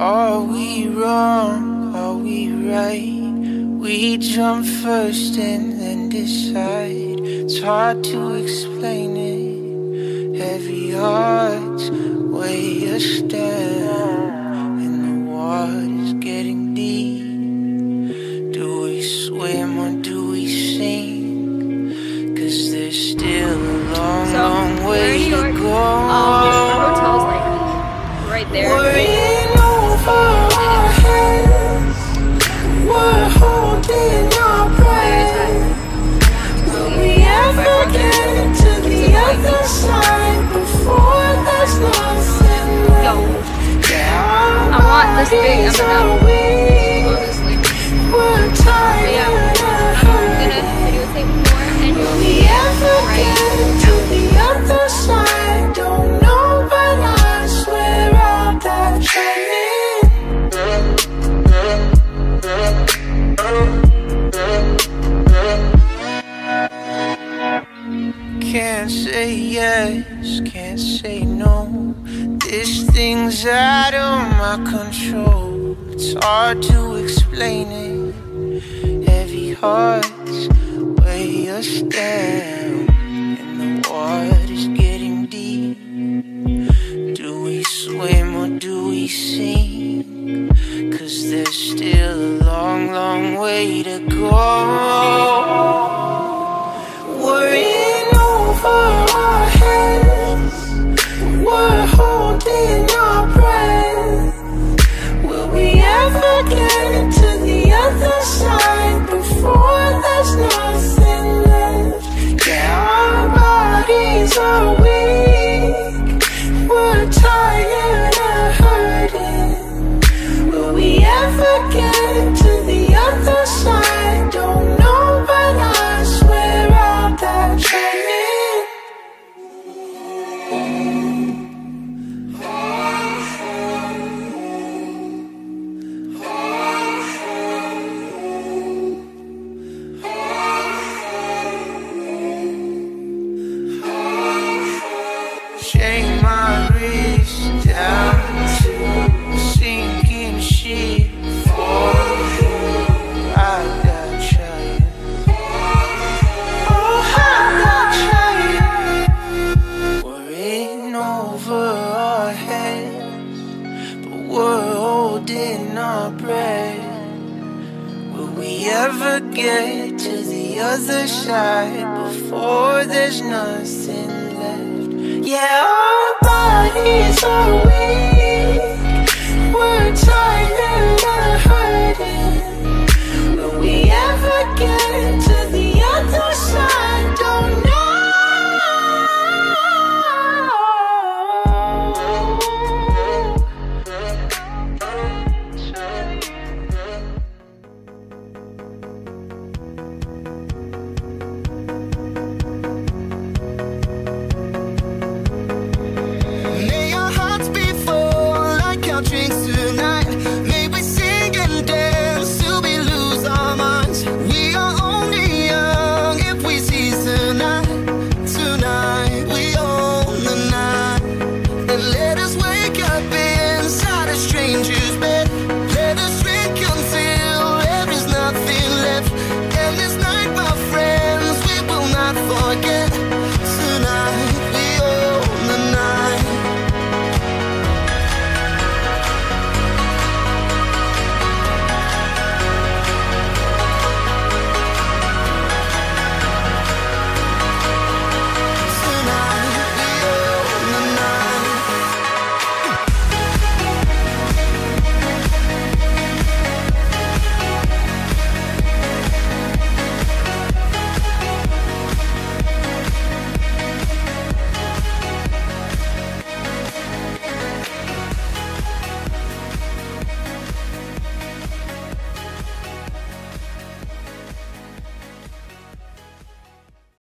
Are we wrong? Are we right? We jump first and then decide. It's hard to explain it. Heavy hearts weigh us down, Can't say yes, can't say no. This thing's out of my control. It's hard to explain it. Heavy hearts weigh us down, the water's getting deep. Do we swim or do we sink? Cause there's still a long, long way to go. Holding our breath. Will we ever get to the other side before there's nothing left? Yeah, our bodies are